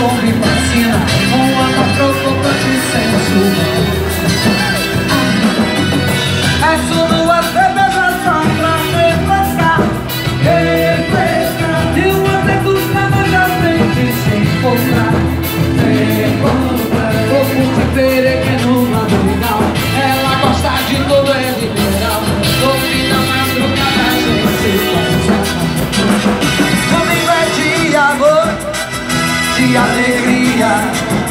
gonna be fine. de alegria.